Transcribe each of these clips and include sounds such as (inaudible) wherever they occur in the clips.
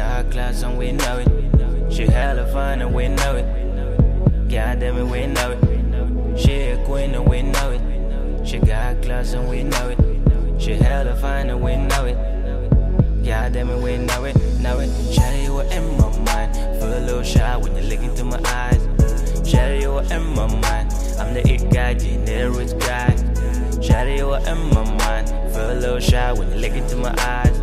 class and we know it. She hella fine and we know it. God damn it, we know it. She a queen and we know it. She got class and we know it. She hella fine and we know it. God damn it, we know it, know it. Shawty, you were in my mind. Feel a little shy when you look into my eyes. Shawty, you were in my mind. I'm the it guy, you need guy. Shawty, you were in my mind. Feel a little shy when you look into my eyes.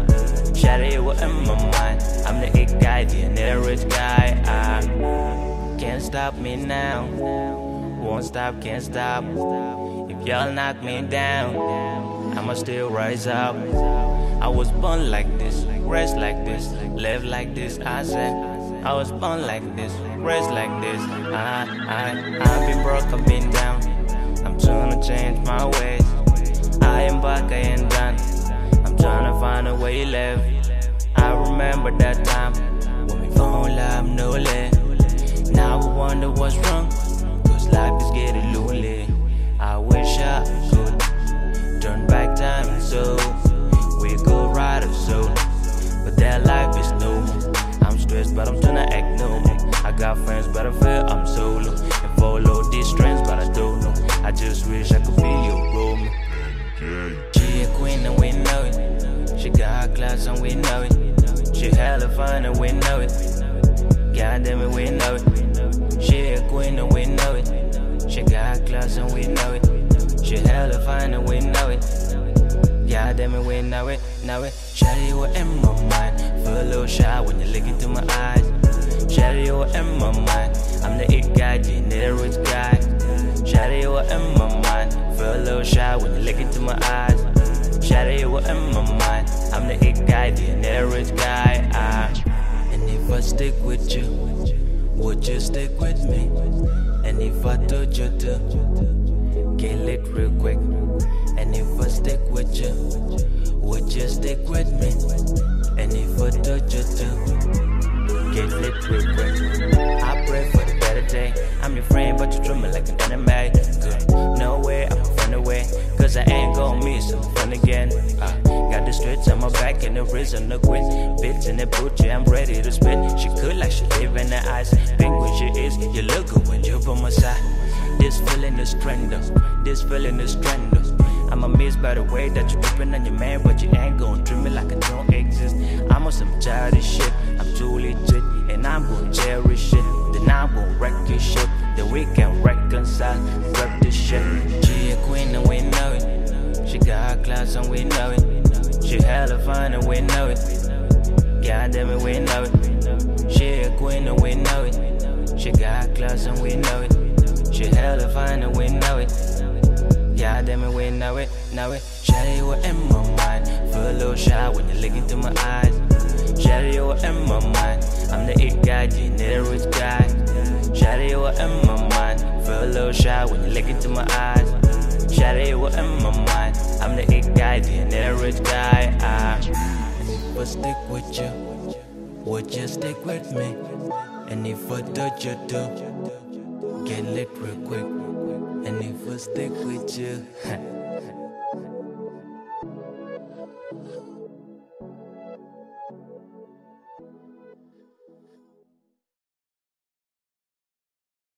Shawty, were in my mind. I'm the it guy, need rich guy. I can't stop me now. Won't stop, can't stop. If y'all knock me down, I'ma still rise up. I was born like this, raised like this, live like this. I said, I was born like this, raised like this. I, I, I've been broke, I've been down. I'm trying to change my ways. I am back, I ain't done. I'm trying to find a way to live. I remember that time when we love, no love. Now I wonder what's wrong, cause life is getting lonely. I wish I could turn back time so we could ride a soul. But that life is no more. I'm stressed, but I'm trying to act normal. I got friends, but I feel I'm solo. And follow these trends, but I don't know. I just wish I could be your role. She a queen and we know it. She got class and we know it. She hella fine and we know it. God damn it, we know it. She a queen and we know it. She got class and we know it. She hella fine and we know it. God damn it, we know it, know it. Shawty, you in my mind. Feel a little shy when you look into my eyes. Shawty, you in my mind. I'm the it guy, you need a rich guy. Shawty, you in my mind. Feel a little shy when you look into my eyes. Shawty, you were in my mind. I'm the it guy, the rich guy. Ah. And if I stick with you, would you stick with me? And if I told you to, get lit real quick. And if I stick with you, would you stick with me? And if I told you to, get lit real quick. I pray for the better day. I'm your friend, but you treat me like an enemy. I ain't gonna miss some fun again. Uh, got the streets on my back and the wrist on the quit. Bitch in the boot, yeah, I'm ready to spit. She could like she live in the eyes. Pink when she is, you look good when you're by my side. This feeling is tremendous. This feeling is tremendous. I'm amazed by the way that you're tripping on your man, but you ain't gon' treat me like I don't exist. I'm on some childish shit. I'm too legit, and I'm gon' cherish it. Then I'm gon' wreck your shit. Then we can reconcile, rep this shit. She a queen and we know it. She got class and we know it. She hella fine and we know it. God damn it, we know it. She a queen and we know it. She got class and we know it. She hella fine and we know it. God damn it, we know it, know it. Shawty, you in my mind. Feel a little shy when you look into my eyes. Shawty, you in my mind. I'm the it guy, you need a rich guy. Shawty, you in my mind. Feel a little shy when you look into my eyes. Shawty, were in my mind. I'm the it guy, you need a rich guy. And if I stick with you, would you stick with me? And if I touch you too, get lit real quick. And if I stick with you, (laughs)